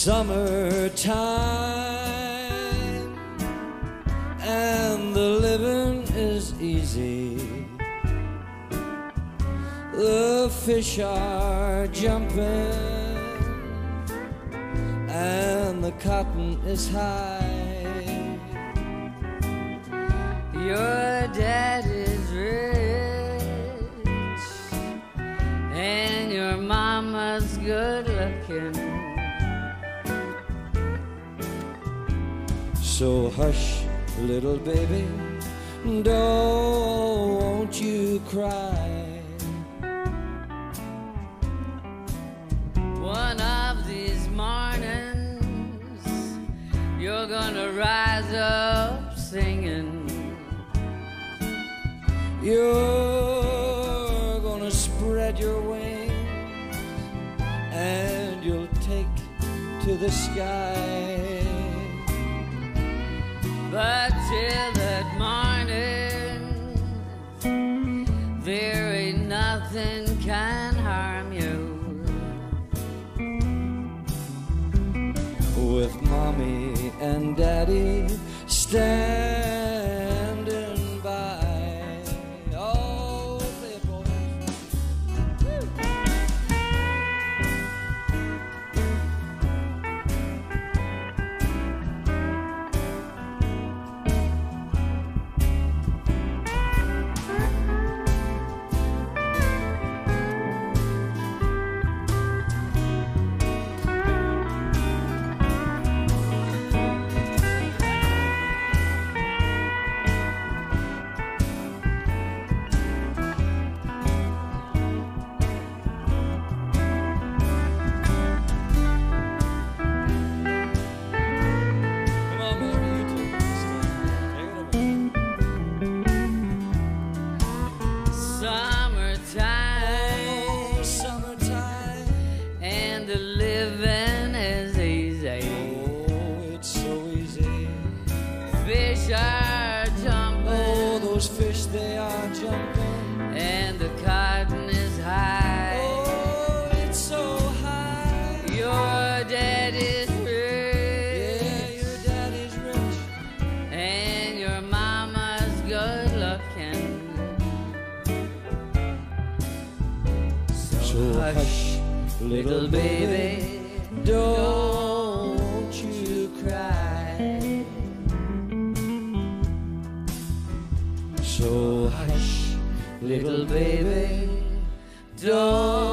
summertime and the living is easy. The fish are jumping and the cotton is high. Your dad is rich and your mama's good looking. So hush, little baby, don't you cry. One of these mornings, you're gonna rise up singing. You're gonna spread your wings and you'll take to the sky. But till that morning, there ain't nothing can harm you. With mommy and daddy those fish they are jumping, and the cotton is high. Oh, it's so high. Your dad is rich. Yeah, your dad is rich. And your mama's good looking. So, hush, little baby, don't So hush, little baby, don't